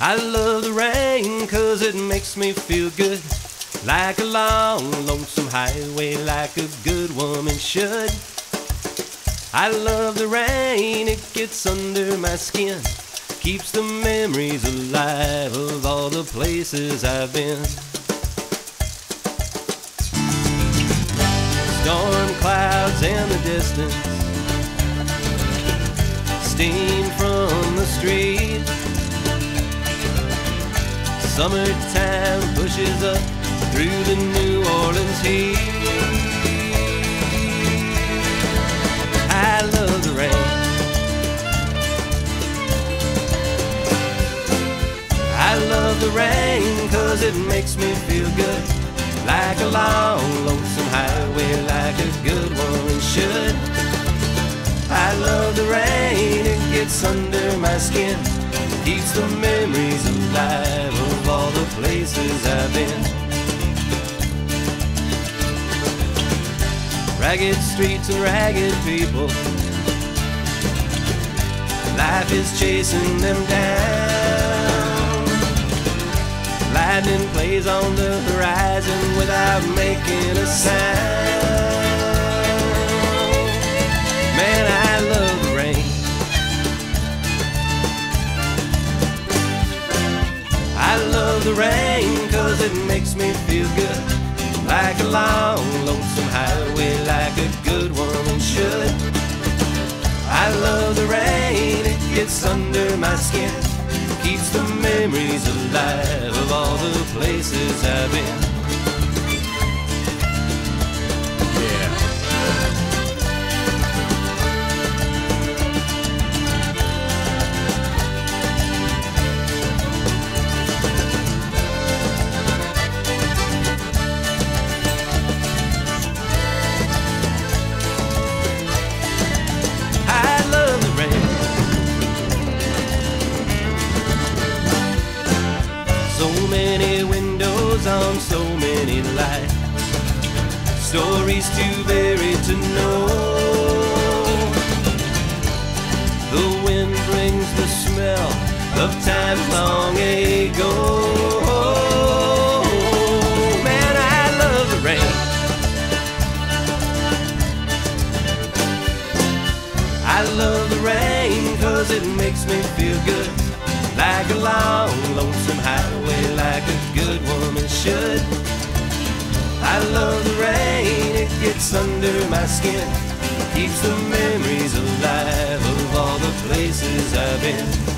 I love the rain cause it makes me feel good. Like a long, lonesome highway, like a good woman should. I love the rain, it gets under my skin. Keeps the memories alive of all the places I've been. Storm clouds in the distance, steam from the street. Summertime pushes up through the New Orleans heat. I love the rain. I love the rain cause it makes me feel good. Like a long, lonesome highway, like a good woman should. I love the rain, it gets under my skin. Keeps the memories alive of all the places I've been. Ragged streets and ragged people. Life is chasing them down. Lightning plays on the horizon without making a sound. Rain cause it makes me feel good. Like a long, lonesome highway, like a good woman should. I love the rain, it gets under my skin. Keeps the memories alive of all the places So many windows on so many lights. Stories too varied to know. The wind brings the smell of times long ago. Man, I love the rain. I love the rain cause it makes me feel good. Like a long, lonesome highway, good woman should. I love the rain, it gets under my skin. Keeps the memories alive of all the places I've been.